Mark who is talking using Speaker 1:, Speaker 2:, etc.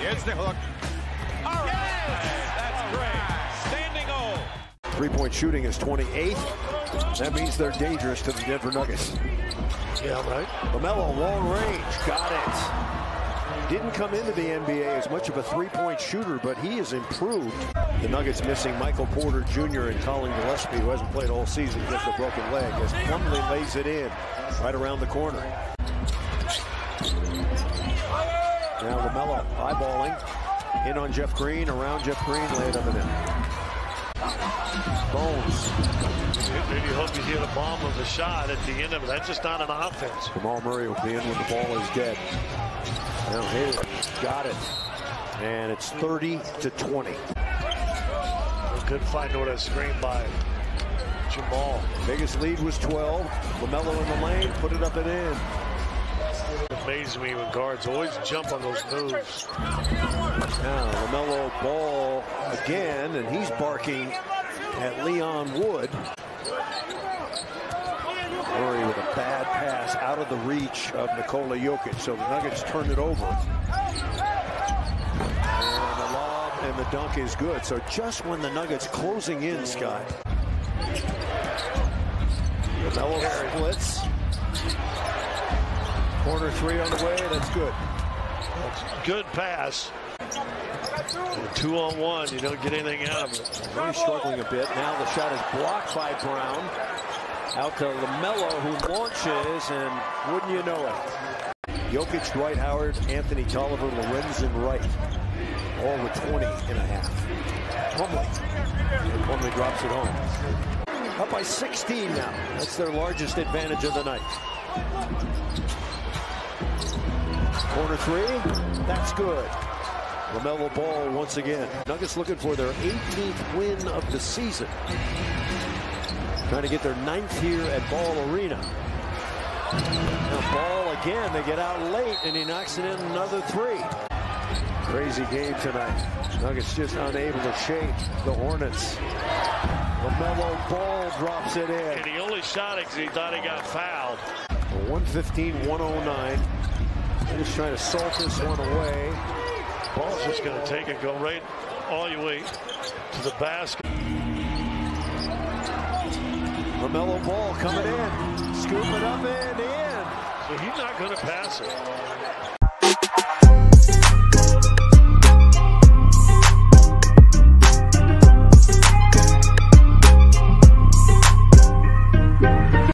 Speaker 1: Here's the hook. All right. That's great. Standing O.
Speaker 2: Three-point shooting is 28th. That means they're dangerous to the Denver Nuggets.
Speaker 3: Yeah, right.
Speaker 2: LaMelo, long range, got it. Didn't come into the NBA as much of a three-point shooter, but he has improved. The Nuggets missing Michael Porter Jr. and Collin Gillespie, who hasn't played all season because of a broken leg, as Plumlee lays it in right around the corner. LaMelo eyeballing. In on Jeff Green, around Jeff Green, lay it up and in. Bones.
Speaker 3: Maybe you hope you hear the bomb of the shot at the end of it. That's just not an offense.
Speaker 2: Jamal Murray will be in when the ball is dead. Now Haley got it. And it's 30 to 20.
Speaker 3: Good find over that screen by Jamal.
Speaker 2: Biggest lead was 12. LaMelo in the lane, put it up and in.
Speaker 3: Amazes me when guards always jump on those moves.
Speaker 2: Now LaMelo ball again, and he's barking at Leon Wood. Murray with a bad pass out of the reach of Nikola Jokic. So the Nuggets turn it over. And the lob and the dunk is good. So just when the Nuggets closing in, Scott. LaMelo splits. Corner three on the way. That's good.
Speaker 3: Good pass. Two on one, you don't get anything out of it.
Speaker 2: Murray struggling a bit. Now the shot is blocked by Brown. Out to LaMelo, who launches, and wouldn't you know it? Jokic, Dwight Howard, Anthony Tolliver, Lorenzen Wright. All with 20 and a half. Plumlee. Plumlee drops it home. Up by 16 now. That's their largest advantage of the night. Corner three. That's good. LaMelo Ball once again. Nuggets looking for their 18th win of the season. Trying to get their ninth here at Ball Arena. Now Ball again, they get out late and he knocks it in another three. Crazy game tonight. Nuggets just unable to shake the Hornets. LaMelo Ball drops it in.
Speaker 3: And he only shot it because he thought he got fouled.
Speaker 2: 115-109. Just trying to salt this one away.
Speaker 3: Ball's just going to take it, go right all the way to the basket.
Speaker 2: LaMelo Ball coming in. Scoop it up and in.
Speaker 3: So he's not going to pass it.